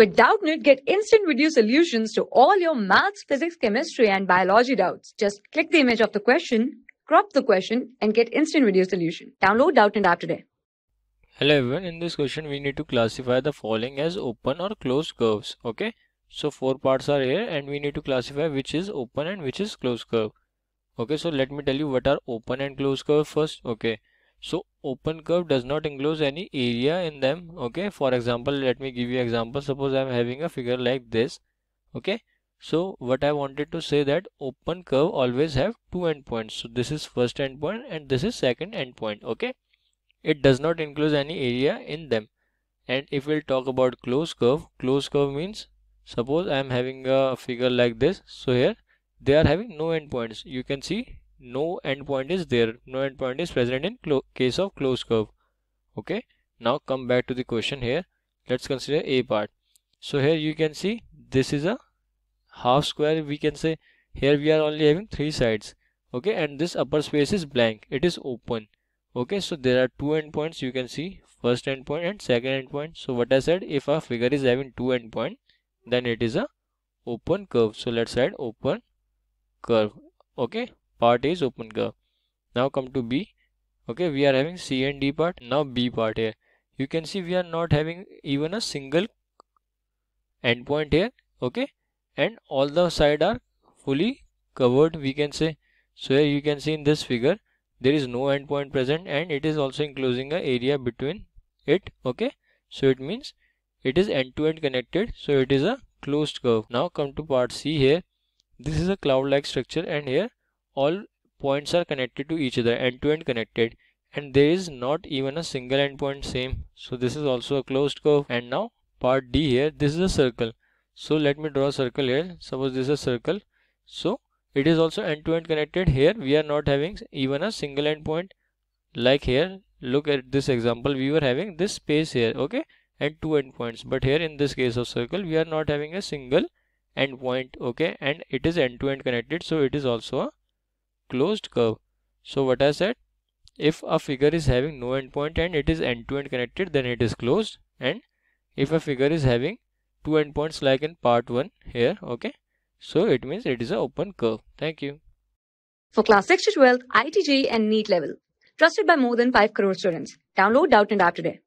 With Doubtnut, get instant video solutions to all your maths, physics, chemistry, and biology doubts. Just click the image of the question, crop the question, and get instant video solution. Download Doubtnut app today. Hello everyone, in this question we need to classify the following as open or closed curves. Okay, so four parts are here and we need to classify which is open and which is closed curve. Okay, so let me tell you what are open and closed curve first. Okay, so open curve does not enclose any area in them okay? For example let me give you example. Suppose i'm having a figure like this okay? So what i wanted to say that open curve always have two endpoints. So this is first endpoint and this is second endpoint okay? It does not enclose any area in them. And if we'll talk about closed curve closed curve means suppose i am having a figure like this. So here they are having no endpoints. You can see no endpoint is there. No endpoint is present in case of closed curve. Okay? Now come back to the question here. Let's consider a part. So here you can see this is a half square we can say. Here we are only having three sides. Okay? And this upper space is blank. It is open. Okay? So there are two endpoints. You can see first endpoint and second endpoint. So what i said if a figure is having two endpoint then it is a open curve. So let's write open curve. Okay part is open curve. Now come to b. Okay we are having c and d part now b part here. You can see we are not having even a single endpoint here okay? And all the side are fully covered we can say. So here you can see in this figure there is no endpoint present and it is also enclosing a area between it okay? So it means it is end-to-end -end connected so it is a closed curve. Now come to part c here. This is a cloud like structure and here all points are connected to each other end-to-end connected and there is not even a single endpoint same. So this is also a closed curve. And now part D here this is a circle. So let me draw a circle here. Suppose this is a circle. So it is also end-to-end connected. Here we are not having even a single endpoint. Like here look at this example. We were having this space here okay and two endpoints. But here in this case of circle we are not having a single endpoint okay and it is end-to-end -end connected. So it is also a closed curve. So what I said, if a figure is having no endpoint and it is end-to-end -end connected, then it is closed. And if a figure is having two endpoints like in part 1 here, okay, so it means it is an open curve. Thank you. For class 6 to 12, IIT JEE and NEET level. Trusted by more than 5 crore students. Download Doubtnut app today.